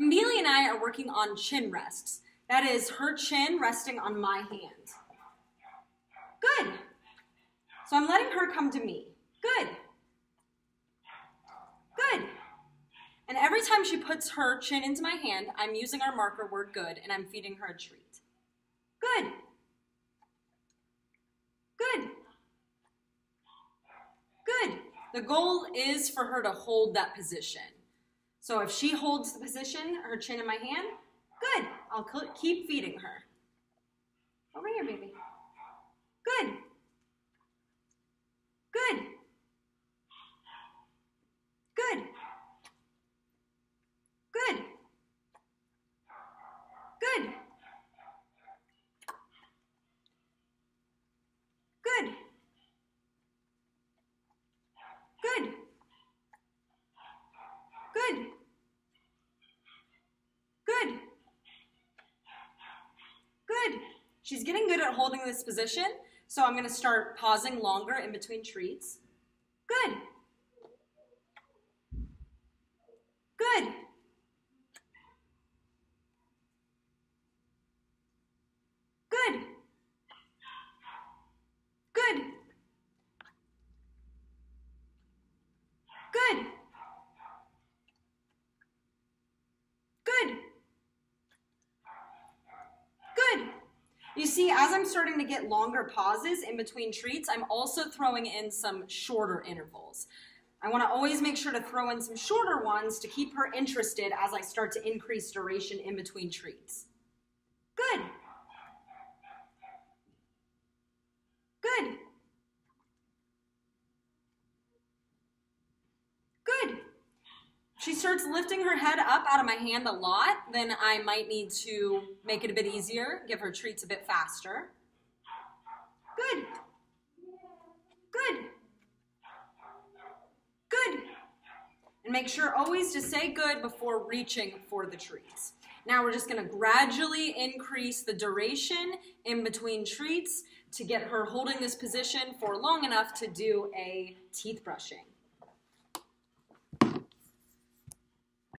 Mbili and I are working on chin rests. That is her chin resting on my hand. Good. So I'm letting her come to me. Good. Good. And every time she puts her chin into my hand, I'm using our marker word good and I'm feeding her a treat. Good. Good. Good. The goal is for her to hold that position. So if she holds the position, her chin in my hand, good. I'll keep feeding her. Over here, baby. She's getting good at holding this position, so I'm going to start pausing longer in between treats. Good. Good. Good. Good. Good. Good. Good. You see, as I'm starting to get longer pauses in between treats, I'm also throwing in some shorter intervals. I want to always make sure to throw in some shorter ones to keep her interested as I start to increase duration in between treats. Good. Good. Good. She starts lifting her head up out of my hand a lot, then I might need to make it a bit easier, give her treats a bit faster. Good. Good. Good. And make sure always to say good before reaching for the treats. Now we're just gonna gradually increase the duration in between treats to get her holding this position for long enough to do a teeth brushing.